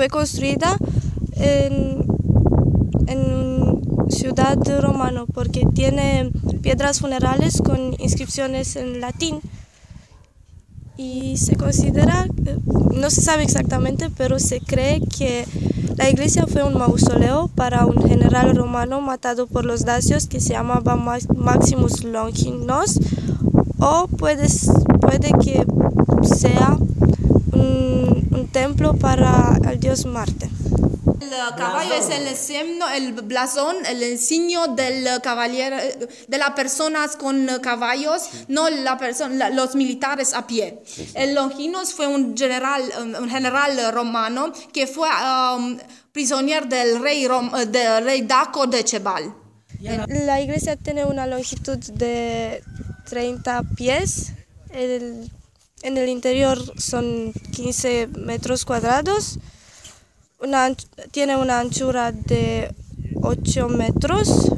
fue construida en, en ciudad romano porque tiene piedras funerales con inscripciones en latín. Y se considera, eh, no se sabe exactamente, pero se cree que la iglesia fue un mausoleo para un general romano matado por los dacios que se llamaba Maximus Longinos o puede, puede que sea un, un templo para dios Marte. El caballo es el signo, el blasón, el signo del caballero, de las personas con caballos, no la persona, los militares a pie. El Longinos fue un general, un general romano que fue um, prisionero del rey, del rey Daco de Chebal. La iglesia tiene una longitud de 30 pies. en el interior son 15 metros cuadrados tiene una anchura de 8 metros